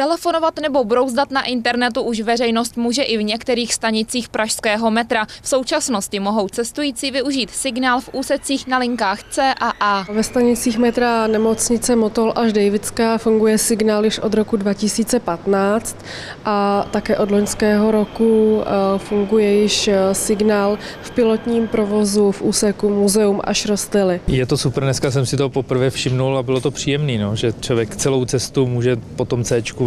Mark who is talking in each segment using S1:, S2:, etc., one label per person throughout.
S1: Telefonovat nebo brouzdat na internetu už veřejnost může i v některých stanicích pražského metra. V současnosti mohou cestující využít signál v úsecích na linkách C a A.
S2: Ve stanicích metra nemocnice Motol až Davidská funguje signál již od roku 2015 a také od loňského roku eh, funguje již eh, signál v pilotním provozu v úseku Muzeum až Rostely.
S3: Je to super, dneska jsem si to poprvé všimnul a bylo to příjemný, no, že člověk celou cestu může po tom C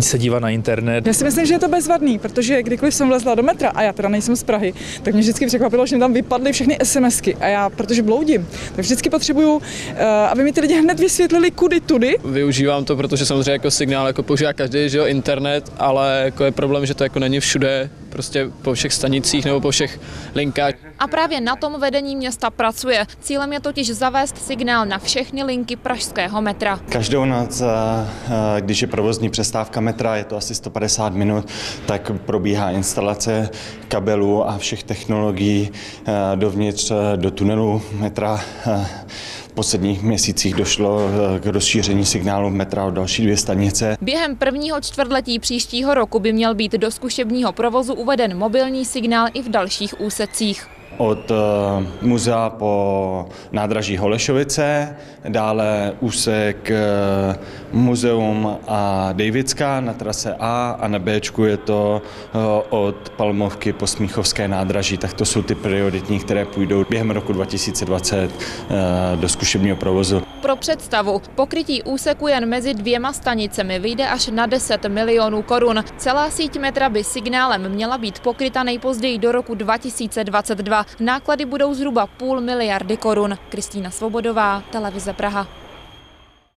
S3: se dívat na internet.
S4: Já si myslím, že je to bezvadný, protože kdykoliv jsem vlezla do metra, a já teda nejsem z Prahy, tak mě vždycky překvapilo, že mi tam vypadly všechny SMSky. A já, protože bloudím, tak vždycky potřebuju, eh, aby mi ty lidi hned vysvětlili, kudy tudy.
S5: Využívám to, protože samozřejmě jako signál jako používá každý, že jo, internet, ale jako je problém, že to jako není všude, prostě po všech stanicích nebo po všech linkách.
S1: A právě na tom vedení města pracuje. Cílem je totiž zavést signál na všechny linky pražského metra.
S6: Každou noc, eh, když je provozní přestávka metra, je to asi 150 minut, tak probíhá instalace kabelů a všech technologií eh, dovnitř eh, do tunelu metra v posledních měsících došlo k rozšíření signálu metra o další dvě stanice.
S1: Během prvního čtvrtletí příštího roku by měl být do zkušebního provozu uveden mobilní signál i v dalších úsecích
S6: od eh, muzea po nádraží Holešovice, dále úsek eh, muzeum a Davidská na trase A a na B je to eh, od Palmovky po Smíchovské nádraží, tak to jsou ty prioritní, které půjdou během roku 2020 do zkušebního provozu.
S1: Pro představu, pokrytí úseku jen mezi dvěma stanicemi vyjde až na 10 milionů korun. Celá síť metra by signálem měla být pokryta nejpozději do roku 2022. Náklady budou zhruba půl miliardy korun. Kristýna Svobodová, Televize Praha.